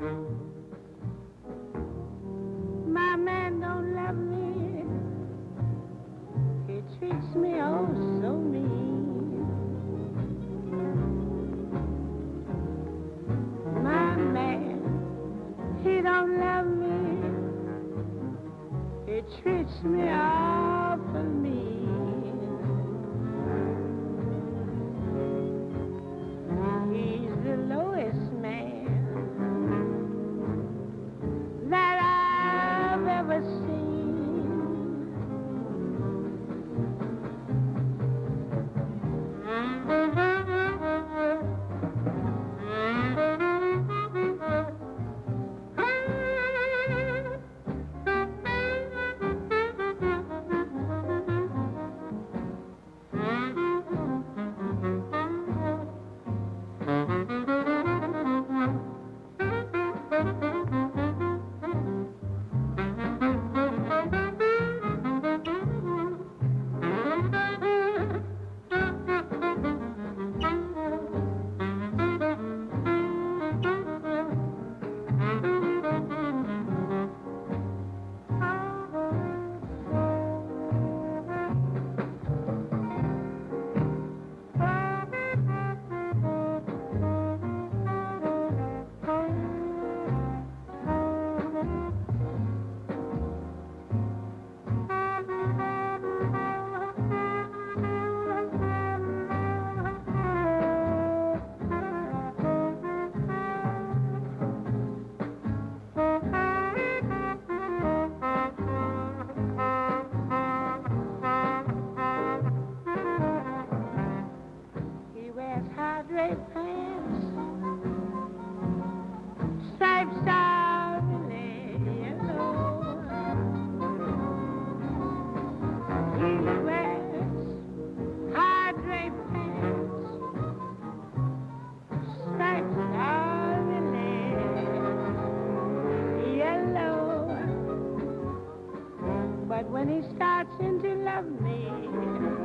My man don't love me. He treats me oh so mean. My man, he don't love me. He treats me love me.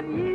at you.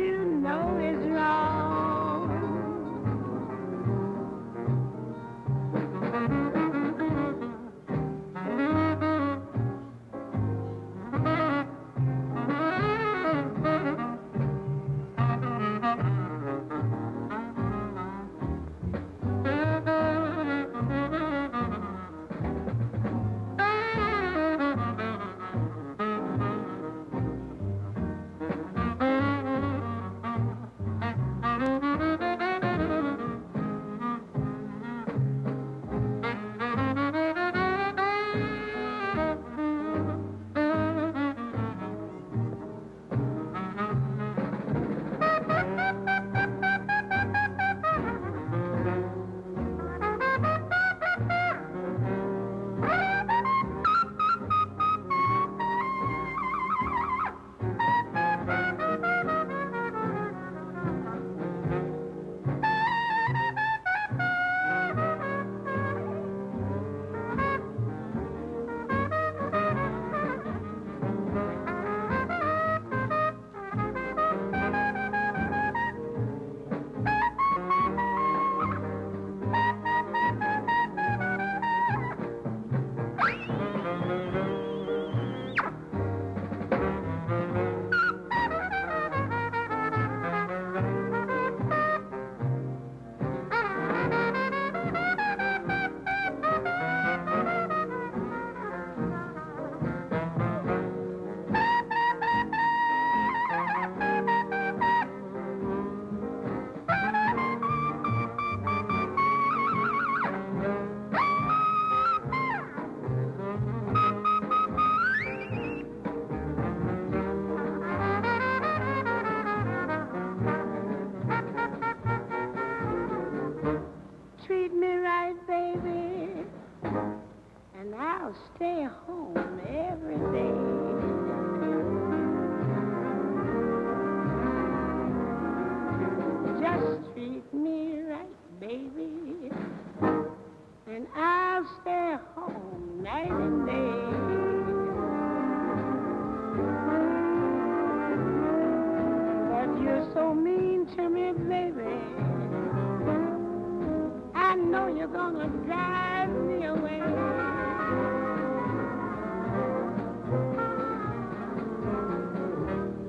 You're gonna drive me away.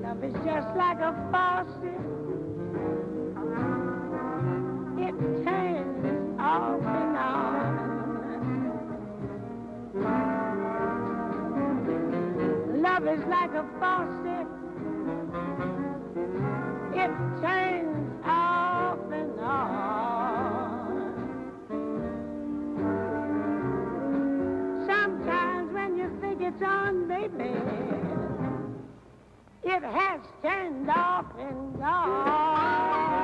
Love is just like a faucet. It turns off and on. Love is like a faucet. It turns baby. It has turned off and gone.